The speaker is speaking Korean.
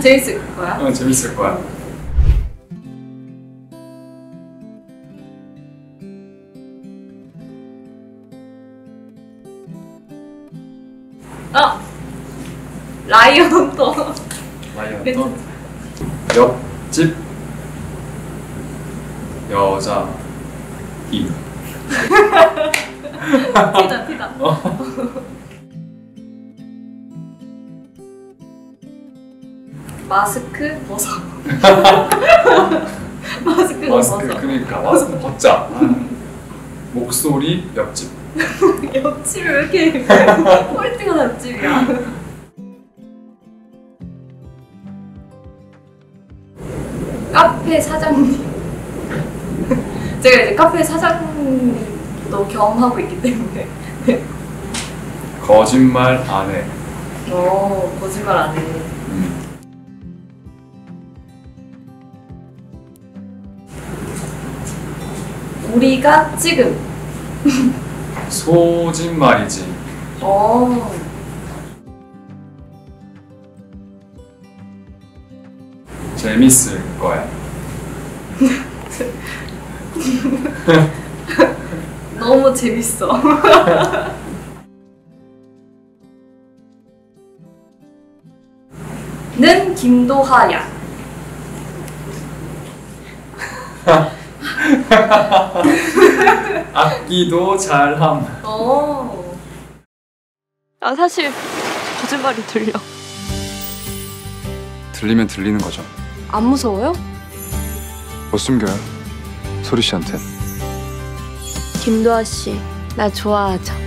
재밌을 거야? 어, 재밌을 거야. 어! 라이언 또 라이언 괜찮지? 또 옆집 여자 이 티다 티다 마스크 벗어 마스크 벗어 그러니까 마스크 벗자. 목소리 옆집 옆집이 왜 이렇게 꼴찌가 옆집이야 카페 사장님 제가 이제 카페 사장님도 경험하고 있기 때문에 거짓말 안 해. 어 거짓말 안 해. 음. 우리가 지금 소짓말이지. 어 재밌을 거야. 너무 재밌어. 는 김도하야. 악기도 잘함. 어. 아 사실 거짓말이 들려. 들리면 들리는 거죠. 안 무서워요? 못 숨겨요. 소리 씨한테. 김도아 씨, 나 좋아하죠.